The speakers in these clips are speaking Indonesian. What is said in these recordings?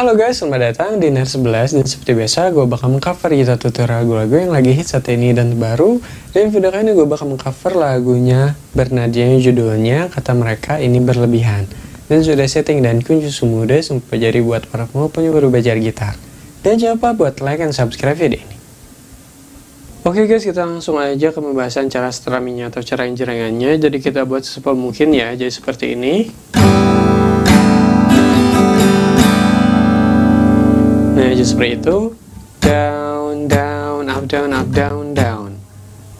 Halo guys, selamat datang di Ner 11 dan seperti biasa gue bakal mengcover kita tutorial lagu-lagu yang lagi hit saat ini dan baru. Dan video kali ini gue bakal mengcover lagunya Bernadja yang judulnya kata mereka ini berlebihan. Dan sudah setting dan kunci semudah sumpah jadi buat para pengupanya baru belajar gitar. Dan jangan lupa buat like dan subscribe video ini. Oke guys, kita langsung aja ke pembahasan cara strummingnya atau cara injerengannya. Jadi kita buat sesimpel mungkin ya, jadi seperti ini. Nah, jadi seperti itu. Down, down, up, down, up, down, down.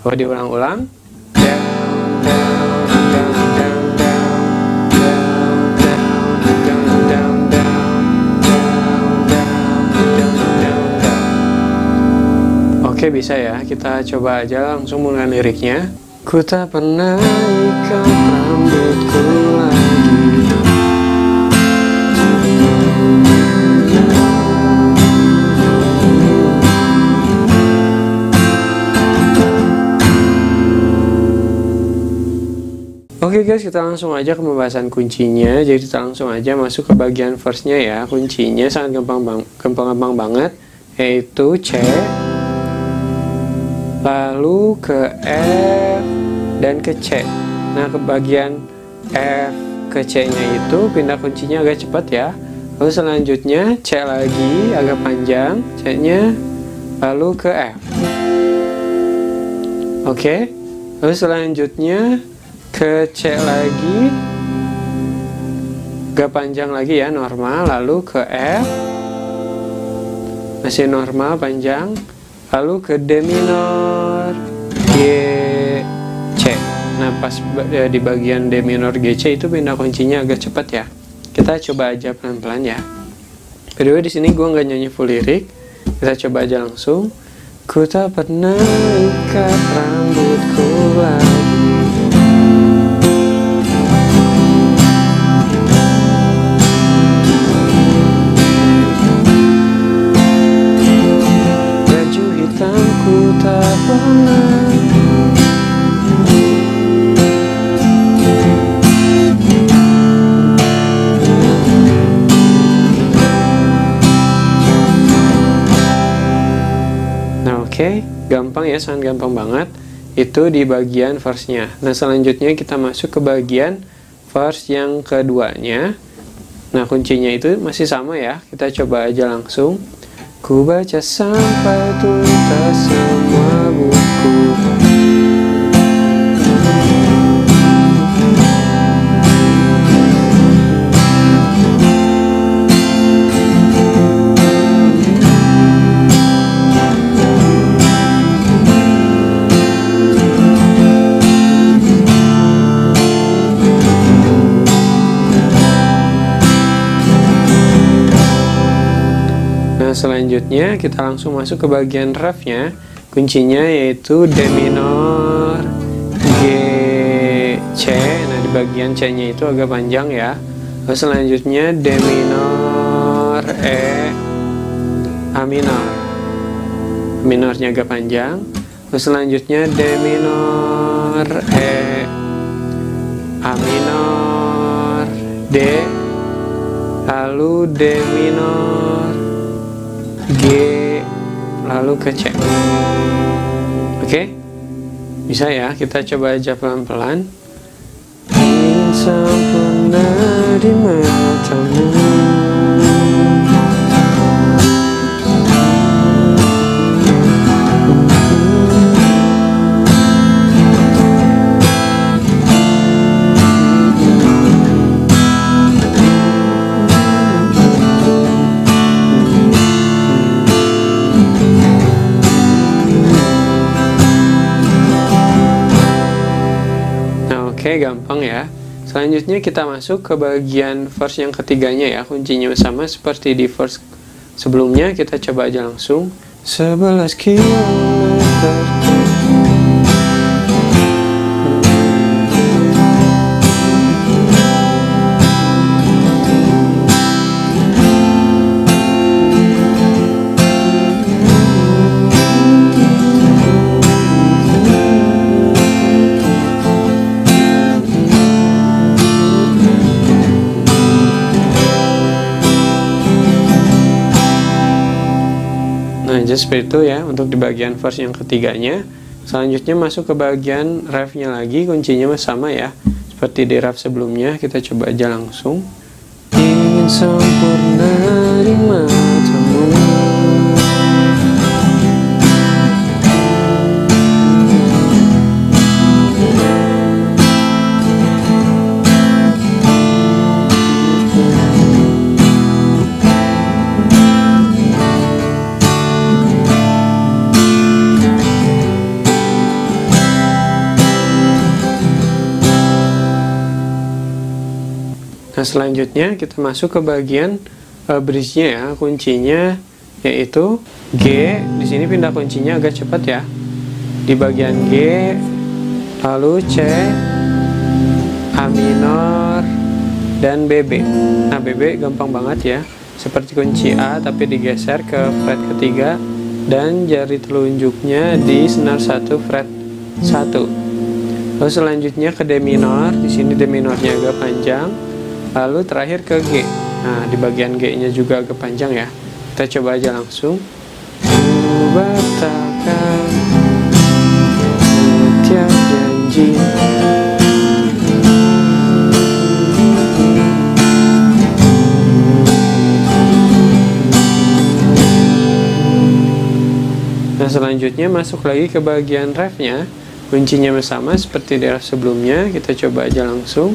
Kalau diulang-ulang. Down, down, down, down, down. Down, down, down, down, down. Down, down, down, down. Oke, bisa ya. Kita coba aja langsung mulai liriknya. Ku tak pernah ikat rambutku Oke guys, kita langsung aja ke pembahasan kuncinya. Jadi kita langsung aja masuk ke bagian verse-nya ya. Kuncinya sangat gampang bang gampang-gampang banget, yaitu C, lalu ke F dan ke C. Nah, ke bagian F ke C-nya itu pindah kuncinya agak cepat ya. Lalu selanjutnya C lagi agak panjang, C-nya lalu ke F. Oke. Lalu selanjutnya ke C lagi. Gak panjang lagi ya normal. Lalu ke F. Masih normal panjang. Lalu ke D minor G C. Nah pas di bagian D minor G C itu pindah kuncinya agak cepat ya. Kita coba aja pelan-pelan ya. Kedua di sini gue nggak nyanyi full lirik. Kita coba aja langsung. Ku tak pernah ikat rambutku lagi ya, sangat gampang banget. Itu di bagian verse-nya. Nah selanjutnya kita masuk ke bagian verse yang keduanya. Nah kuncinya itu masih sama ya. Kita coba aja langsung. Ku baca sampai tuntas semua buku Selanjutnya kita langsung masuk ke bagian refnya. Kuncinya yaitu D minor G C. Nah di bagian C nya itu agak panjang ya. Lalu selanjutnya D minor E A minor. Minornya agak panjang. Lalu selanjutnya D minor E A minor D. Lalu D minor G lalu ke C. Oke? Bisa ya kita coba aja pelan-pelan. Ingin sempurna di matamu oke, gampang ya. Selanjutnya kita masuk ke bagian verse yang ketiganya ya. Kuncinya sama seperti di verse sebelumnya. Kita coba aja langsung. 11 kilometer aja seperti itu ya untuk di bagian verse yang ketiganya. Selanjutnya masuk ke bagian refnya lagi kuncinya sama ya. Seperti di ref sebelumnya kita coba aja langsung. Ingin sempurna Nah selanjutnya kita masuk ke bagian uh, bridge-nya ya, kuncinya yaitu G. Di sini pindah kuncinya agak cepat ya. Di bagian G, lalu C, A minor, dan BB. Nah BB gampang banget ya, seperti kunci A tapi digeser ke fret ketiga dan jari telunjuknya di senar satu fret satu. Lalu selanjutnya ke D minor, di sini D minornya agak panjang lalu terakhir ke G. Nah di bagian G nya juga agak panjang ya. Kita coba aja langsung. Nah selanjutnya masuk lagi ke bagian refnya. Kuncinya sama seperti ref sebelumnya. Kita coba aja langsung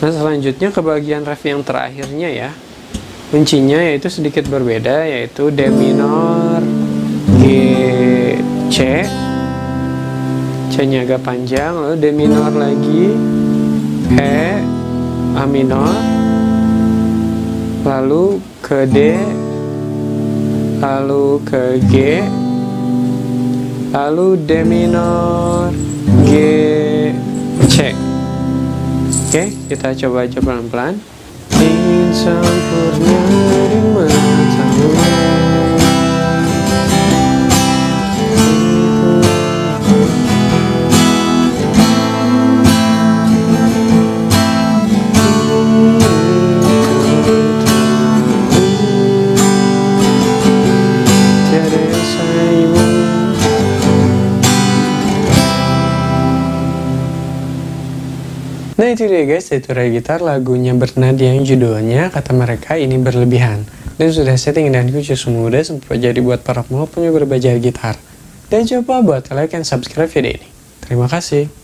Nah selanjutnya ke bagian ref yang terakhirnya ya. Kuncinya yaitu sedikit berbeda yaitu D minor G C. C nya agak panjang lalu D minor lagi E A minor lalu ke D lalu ke G lalu D minor G Oke, kita coba aja pelan-pelan. Ingin sempurna di matamu. Nah itu dia guys, itu Ray Gitar lagunya bernada yang judulnya kata mereka ini berlebihan. Dan sudah setting dan semua udah sempat jadi buat para pemula punya berbagai gitar. Dan coba buat like and subscribe video ini. Terima kasih.